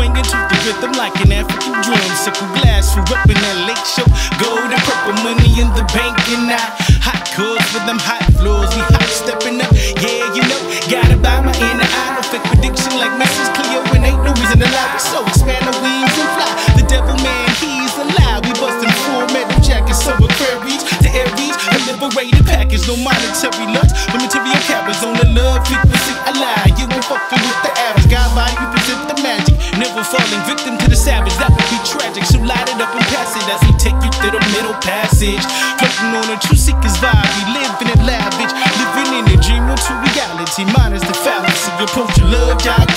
swinging to the rhythm like an African drum. Sickle glass for in that lake show. Gold and purple money in the bank and I hot cars with them hot floors. We hot stepping up, yeah, you know. Gotta buy my inner eye. No fake prediction like Mrs. Cleo and ain't no reason to lie. We so expand our wings and fly. The devil man, he's alive. We busting full metal jackets, so Aquarius to Aries. A liberated package, no monetary lust. But material cabins on the love frequency. I lie, be. So light it up and pass it as we take you through the middle passage. Floating on a true seeker's vibe, we living it lavish. Living in a dream to reality, minus the fallacy. Approach your love gigantic.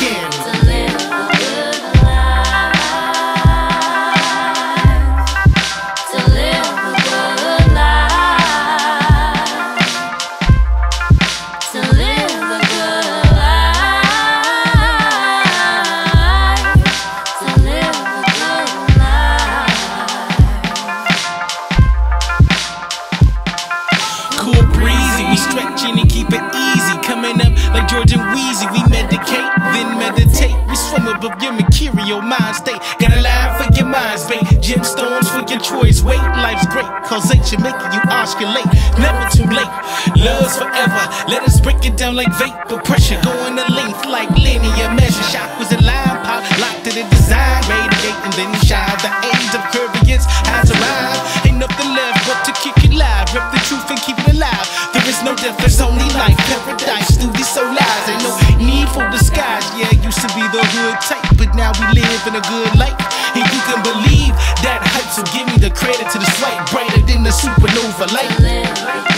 Easy. Coming up like George and Weezy, we medicate, then meditate. We swim above your mercurial mind state. Got a line for your mind space. Gemstones for your choice. Wait, life's great. Causation making you oscillate. Never too late. Love's forever. Let us break it down like vapor pressure. Going to length like linear measure. Shock was a line pop, locked to the design. Radiate and then shine. The age of curviance has arrived. Ain't nothing left but to kick it live. Rip the truth and keep it alive. There is no death, there's only. Paradise through these so lies. Ain't no need for disguise. Yeah, used to be the hood type, but now we live in a good life. And you can believe that hype, so give me the credit to the swipe. Brighter than the supernova light.